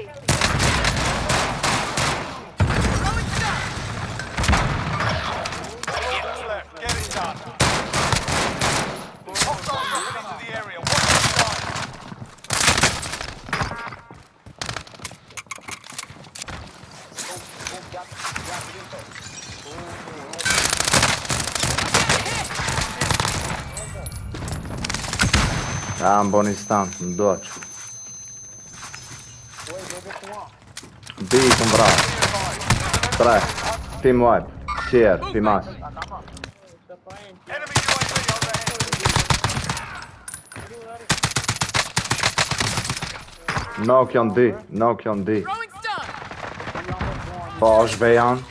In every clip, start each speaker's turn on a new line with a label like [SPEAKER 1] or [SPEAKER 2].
[SPEAKER 1] Charlie.
[SPEAKER 2] I'm tá, bonus down, dodge. B këmbra 3 Team wipe
[SPEAKER 3] Qerë, pimas Nok janë di, nok janë
[SPEAKER 4] di. Po, është vejan.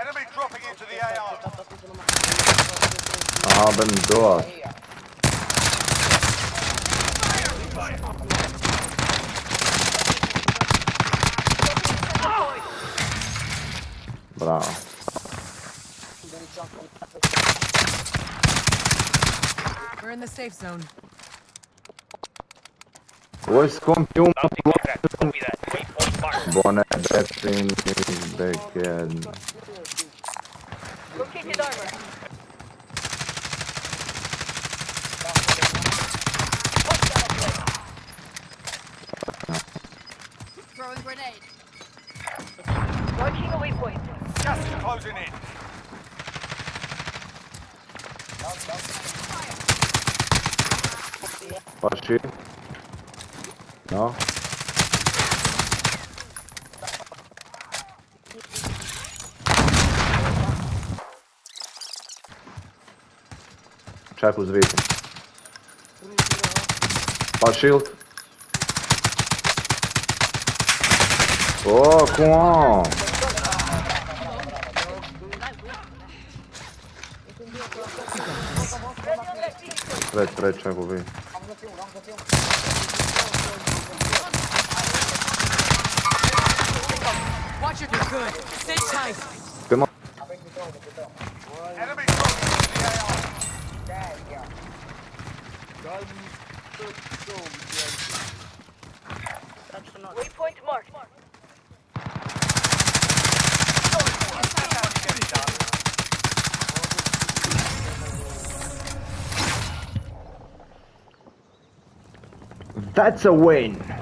[SPEAKER 3] Enemy dropping into the AR.
[SPEAKER 2] Haben dort. Bravo.
[SPEAKER 4] We're in the safe zone.
[SPEAKER 2] Oj, scompi un
[SPEAKER 5] Bounty contract. Copy that. Waypoint marked.
[SPEAKER 2] Bone, Betrin, Beckhead.
[SPEAKER 1] Located armor.
[SPEAKER 4] Throwing grenade.
[SPEAKER 1] Launching a waypoint.
[SPEAKER 3] Gas closing in.
[SPEAKER 2] Paši. No. Shackles vacant. Pause shield. Oh, come on. Red, red, Shackles o
[SPEAKER 4] Watch it, you're good. Stay tight.
[SPEAKER 2] Come on.
[SPEAKER 3] Enemy close to the AR.
[SPEAKER 1] Waypoint marked.
[SPEAKER 2] That's a win.